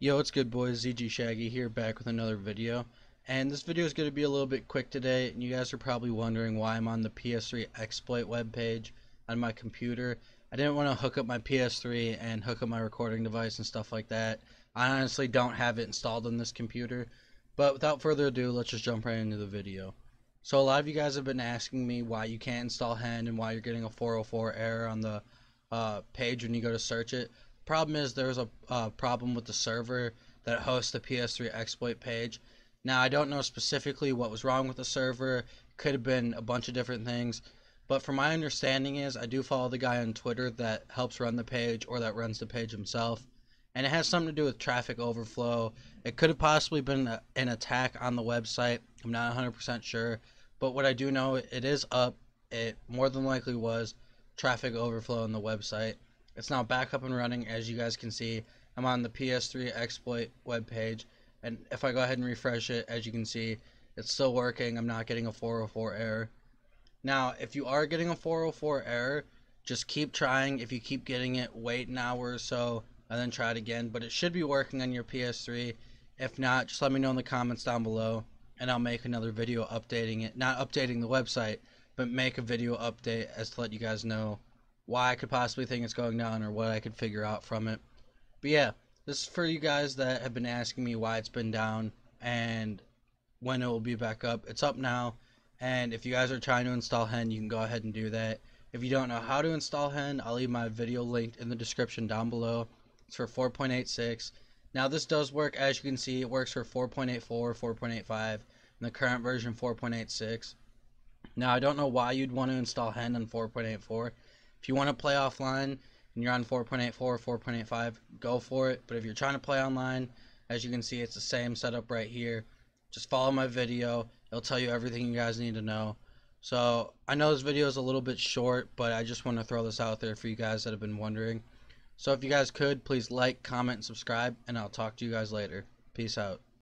Yo, what's good boys? ZG Shaggy here back with another video. And this video is going to be a little bit quick today, and you guys are probably wondering why I'm on the PS3 exploit webpage on my computer. I didn't want to hook up my PS3 and hook up my recording device and stuff like that. I honestly don't have it installed on this computer. But without further ado, let's just jump right into the video. So a lot of you guys have been asking me why you can't install HEN and why you're getting a 404 error on the uh, page when you go to search it. Problem is there's a uh, problem with the server that hosts the PS3 exploit page. Now I don't know specifically what was wrong with the server. Could have been a bunch of different things. But from my understanding is I do follow the guy on Twitter that helps run the page or that runs the page himself. And it has something to do with traffic overflow. It could have possibly been a, an attack on the website. I'm not 100% sure. But what I do know, it is up. It more than likely was traffic overflow on the website. It's now back up and running as you guys can see. I'm on the PS3 exploit webpage and if I go ahead and refresh it as you can see it's still working. I'm not getting a 404 error. Now if you are getting a 404 error just keep trying. If you keep getting it wait an hour or so and then try it again but it should be working on your PS3. If not just let me know in the comments down below and I'll make another video updating it. Not updating the website but make a video update as to let you guys know why I could possibly think it's going down or what I could figure out from it. But yeah, this is for you guys that have been asking me why it's been down and when it will be back up. It's up now, and if you guys are trying to install HEN, you can go ahead and do that. If you don't know how to install HEN, I'll leave my video linked in the description down below. It's for 4.86. Now this does work, as you can see, it works for 4.84, 4.85, and the current version 4.86. Now I don't know why you'd want to install HEN on 4.84. If you want to play offline and you're on 4.84 or 4.85, go for it. But if you're trying to play online, as you can see, it's the same setup right here. Just follow my video. It'll tell you everything you guys need to know. So I know this video is a little bit short, but I just want to throw this out there for you guys that have been wondering. So if you guys could, please like, comment, subscribe, and I'll talk to you guys later. Peace out.